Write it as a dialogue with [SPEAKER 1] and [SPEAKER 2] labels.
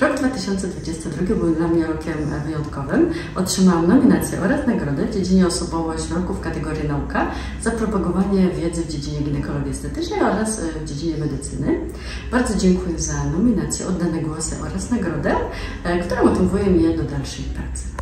[SPEAKER 1] Rok 2022 był dla mnie rokiem e, wyjątkowym. Otrzymałam nominację oraz nagrodę w dziedzinie osobowość roku w kategorii nauka za propagowanie wiedzy w dziedzinie ginekologii estetycznej oraz e, w dziedzinie medycyny. Bardzo dziękuję za nominację, oddane głosy oraz nagrodę, e, która motywuje mnie do dalszej pracy.